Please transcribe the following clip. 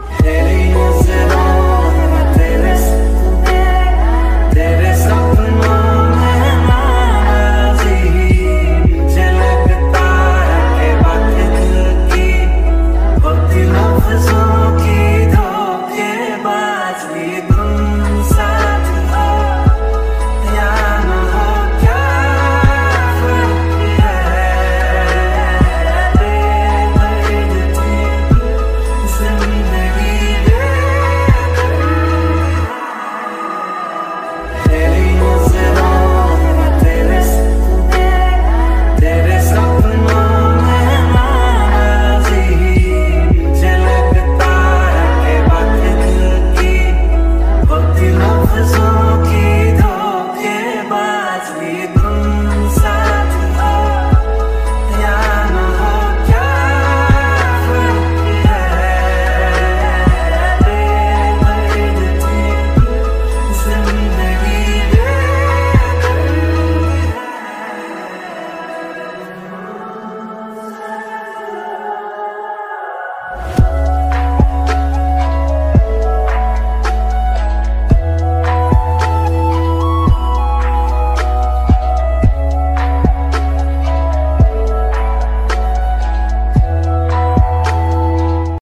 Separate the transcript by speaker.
Speaker 1: Yeah.